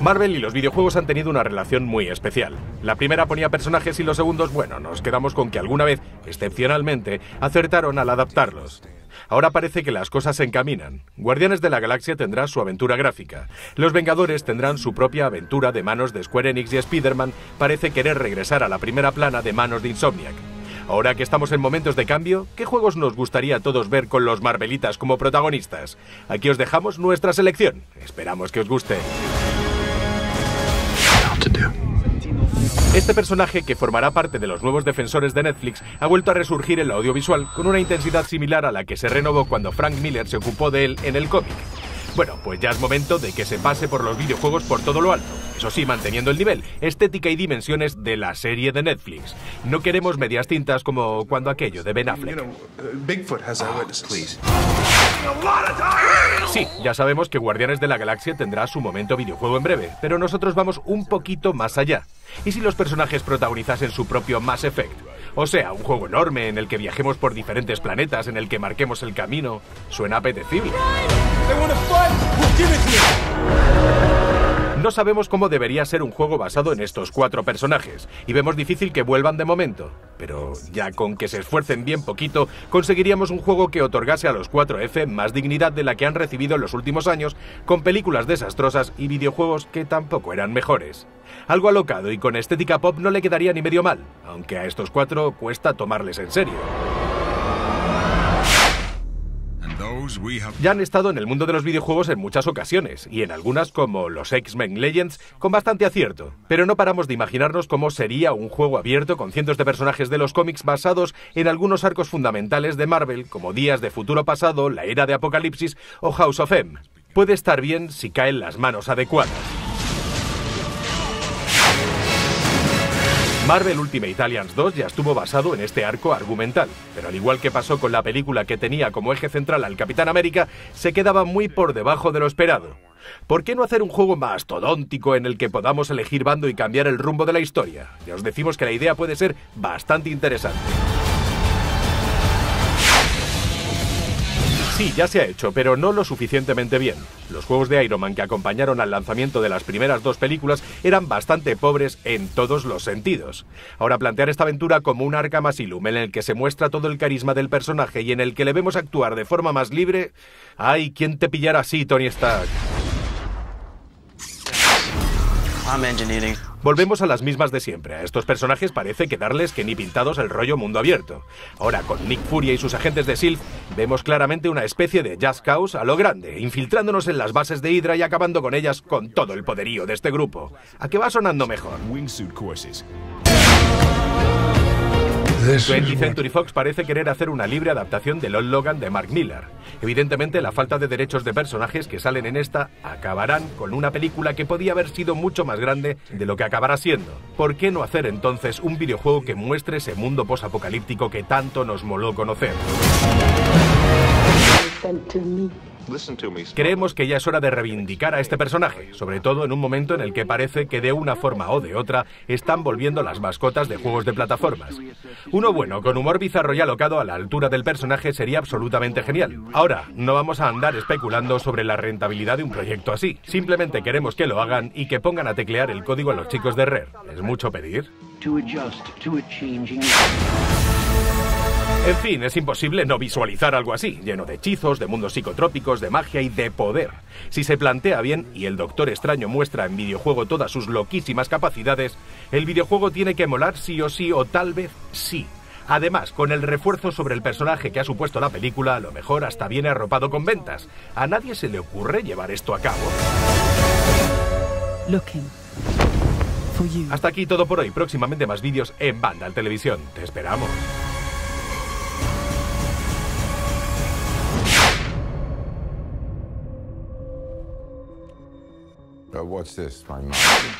Marvel y los videojuegos han tenido una relación muy especial. La primera ponía personajes y los segundos, bueno, nos quedamos con que alguna vez, excepcionalmente, acertaron al adaptarlos. Ahora parece que las cosas se encaminan. Guardianes de la Galaxia tendrá su aventura gráfica. Los Vengadores tendrán su propia aventura de manos de Square Enix y Spider-Man parece querer regresar a la primera plana de manos de Insomniac. Ahora que estamos en momentos de cambio, ¿qué juegos nos gustaría a todos ver con los Marvelitas como protagonistas? Aquí os dejamos nuestra selección. Esperamos que os guste. Este personaje, que formará parte de los nuevos defensores de Netflix, ha vuelto a resurgir en la audiovisual con una intensidad similar a la que se renovó cuando Frank Miller se ocupó de él en el cómic. Bueno, pues ya es momento de que se pase por los videojuegos por todo lo alto. Eso sí, manteniendo el nivel, estética y dimensiones de la serie de Netflix. No queremos medias tintas como cuando aquello de Ben Affleck. Sí, ya sabemos que Guardianes de la Galaxia tendrá su momento videojuego en breve, pero nosotros vamos un poquito más allá. ¿Y si los personajes protagonizasen su propio Mass Effect? O sea, un juego enorme en el que viajemos por diferentes planetas, en el que marquemos el camino. Suena apetecible. No sabemos cómo debería ser un juego basado en estos cuatro personajes, y vemos difícil que vuelvan de momento. Pero ya con que se esfuercen bien poquito, conseguiríamos un juego que otorgase a los 4F más dignidad de la que han recibido en los últimos años, con películas desastrosas y videojuegos que tampoco eran mejores. Algo alocado y con estética pop no le quedaría ni medio mal, aunque a estos cuatro cuesta tomarles en serio. Ya han estado en el mundo de los videojuegos en muchas ocasiones, y en algunas como los X-Men Legends, con bastante acierto. Pero no paramos de imaginarnos cómo sería un juego abierto con cientos de personajes de los cómics basados en algunos arcos fundamentales de Marvel, como Días de Futuro Pasado, La Era de Apocalipsis o House of M. Puede estar bien si caen las manos adecuadas. Marvel Ultimate Alliance 2 ya estuvo basado en este arco argumental, pero al igual que pasó con la película que tenía como eje central al Capitán América, se quedaba muy por debajo de lo esperado. ¿Por qué no hacer un juego mastodóntico en el que podamos elegir bando y cambiar el rumbo de la historia? Ya os decimos que la idea puede ser bastante interesante. Sí, ya se ha hecho, pero no lo suficientemente bien. Los juegos de Iron Man que acompañaron al lanzamiento de las primeras dos películas eran bastante pobres en todos los sentidos. Ahora plantear esta aventura como un Arkham Asylum en el que se muestra todo el carisma del personaje y en el que le vemos actuar de forma más libre... ¡Ay, quién te pillara así, Tony Stark! Volvemos a las mismas de siempre. A estos personajes parece quedarles que ni pintados el rollo mundo abierto. Ahora, con Nick Fury y sus agentes de SILF, vemos claramente una especie de Cause a lo grande, infiltrándonos en las bases de Hydra y acabando con ellas con todo el poderío de este grupo. ¿A qué va sonando mejor? 20th Century Fox parece querer hacer una libre adaptación de Lord Logan de Mark Miller. Evidentemente, la falta de derechos de personajes que salen en esta acabarán con una película que podía haber sido mucho más grande de lo que acabará siendo. ¿Por qué no hacer entonces un videojuego que muestre ese mundo posapocalíptico que tanto nos moló conocer? Creemos que ya es hora de reivindicar a este personaje, sobre todo en un momento en el que parece que de una forma o de otra están volviendo las mascotas de juegos de plataformas. Uno bueno, con humor bizarro y alocado a la altura del personaje sería absolutamente genial. Ahora, no vamos a andar especulando sobre la rentabilidad de un proyecto así. Simplemente queremos que lo hagan y que pongan a teclear el código a los chicos de Rare. ¿Es mucho pedir? En fin, es imposible no visualizar algo así, lleno de hechizos, de mundos psicotrópicos, de magia y de poder. Si se plantea bien y el Doctor Extraño muestra en videojuego todas sus loquísimas capacidades, el videojuego tiene que molar sí o sí o tal vez sí. Además, con el refuerzo sobre el personaje que ha supuesto la película, a lo mejor hasta viene arropado con ventas. A nadie se le ocurre llevar esto a cabo. Hasta aquí todo por hoy. Próximamente más vídeos en Banda al Televisión. Te esperamos. Uh, what's this? My mom?